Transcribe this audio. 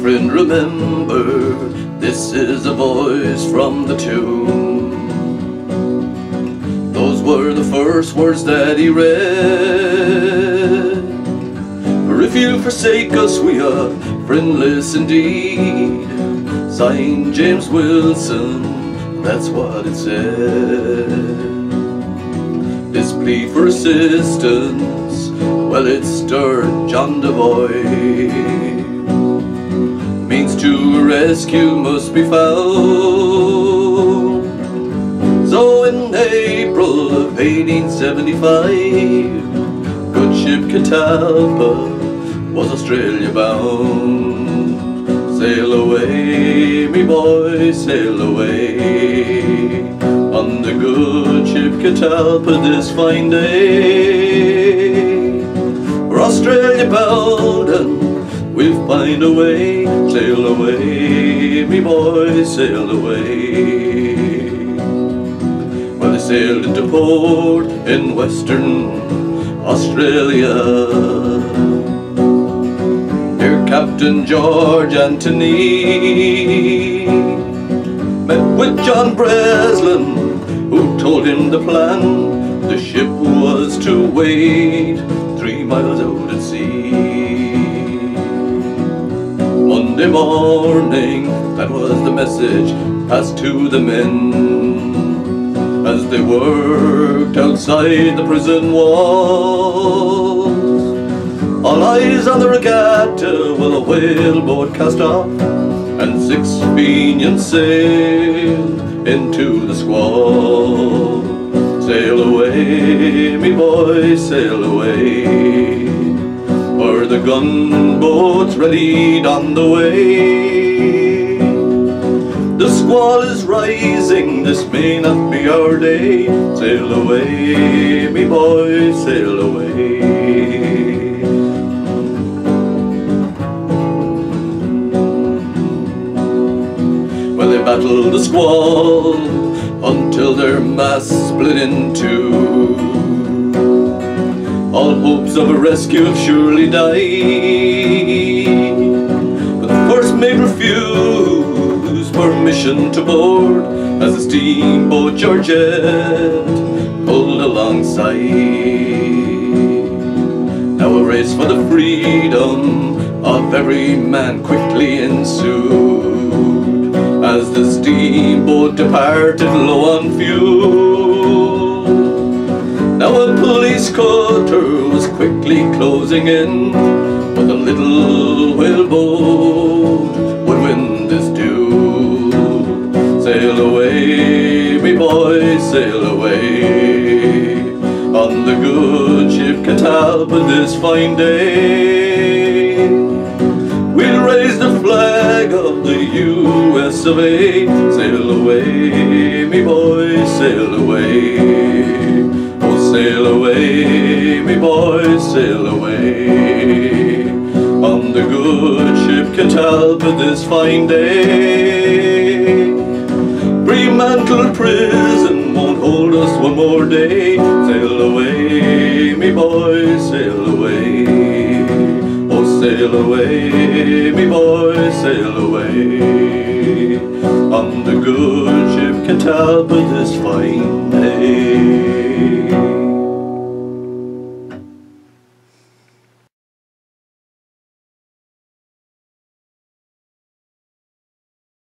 friend, remember, this is a voice from the tomb. Those were the first words that he read. For if you forsake us, we are friendless indeed. Signed James Wilson, that's what it said. This plea for assistance, well, it stirred John Devoy. To rescue must be found. So in April of 1875, good ship Catalpa was Australia bound. Sail away, me boy, sail away. On the good ship Catalpa this fine day. We're Australia bound and we'll find a way. Sail away, me boy, sail away. Well, they sailed into port in Western Australia. Dear Captain George Anthony met with John Breslin, who told him the plan. The ship was to wait three miles out at sea. Monday morning, that was the message passed to the men as they worked outside the prison walls. All eyes on the regatta while a whaleboat cast off and six Fenians sailed into the squall. Sail away, me boy, sail away. For the gunboat's ready on the way. The squall is rising, this may not be our day. Sail away, me boy, sail away. Well, they battled the squall until their masts split in two. All hopes of a rescue have surely died. But the first mate refused permission to board as the steamboat Georgette pulled alongside. Now a race for the freedom of every man quickly ensued as the steamboat departed low on fuel. Now a police cutter was quickly closing in, but the little whaleboat would win this duel. Sail away, me boy, sail away on the good ship Catalpa this fine day. We'll raise the flag of the US of A. Sail away, me boy, sail away. This fine day. Fremantle prison won't hold us one more day. Sail away, me boy, sail away. Oh, sail away, me boy, sail away. On the good ship Catalpa this fine day.